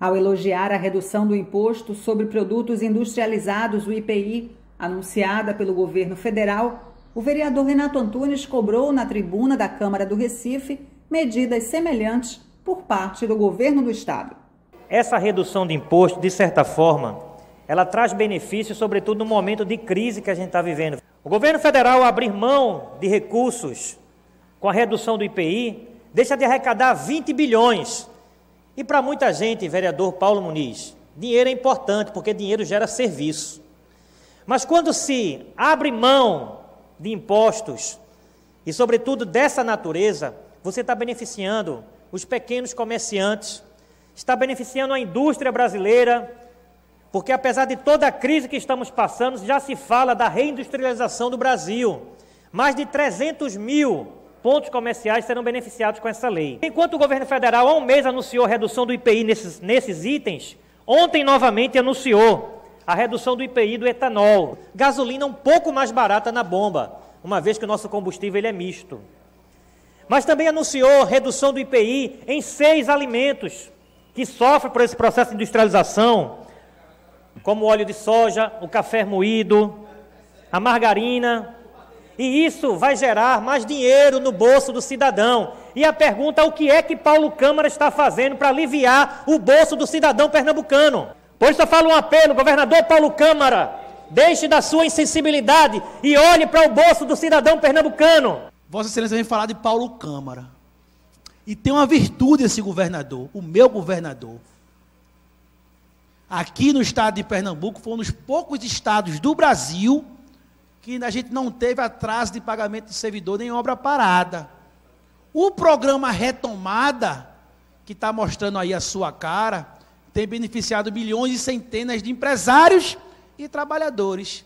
Ao elogiar a redução do imposto sobre produtos industrializados, o IPI, anunciada pelo governo federal, o vereador Renato Antunes cobrou na tribuna da Câmara do Recife medidas semelhantes por parte do governo do estado. Essa redução de imposto, de certa forma, ela traz benefícios, sobretudo no momento de crise que a gente está vivendo. O governo federal abrir mão de recursos com a redução do IPI, deixa de arrecadar 20 bilhões. E para muita gente, vereador Paulo Muniz, dinheiro é importante porque dinheiro gera serviço. Mas quando se abre mão de impostos, e sobretudo dessa natureza, você está beneficiando os pequenos comerciantes, está beneficiando a indústria brasileira, porque apesar de toda a crise que estamos passando, já se fala da reindustrialização do Brasil. Mais de 300 mil pontos comerciais serão beneficiados com essa lei. Enquanto o governo federal há um mês anunciou a redução do IPI nesses, nesses itens, ontem novamente anunciou a redução do IPI do etanol. Gasolina um pouco mais barata na bomba, uma vez que o nosso combustível ele é misto. Mas também anunciou redução do IPI em seis alimentos que sofrem por esse processo de industrialização, como o óleo de soja, o café moído, a margarina. E isso vai gerar mais dinheiro no bolso do cidadão. E a pergunta é o que é que Paulo Câmara está fazendo para aliviar o bolso do cidadão pernambucano. Por isso eu falo um apelo, governador Paulo Câmara, deixe da sua insensibilidade e olhe para o bolso do cidadão pernambucano. Vossa Excelência vem falar de Paulo Câmara. E tem uma virtude esse governador, o meu governador. Aqui no estado de Pernambuco, foi um dos poucos estados do Brasil que a gente não teve atraso de pagamento de servidor nem obra parada. O programa Retomada, que está mostrando aí a sua cara, tem beneficiado milhões e centenas de empresários e trabalhadores.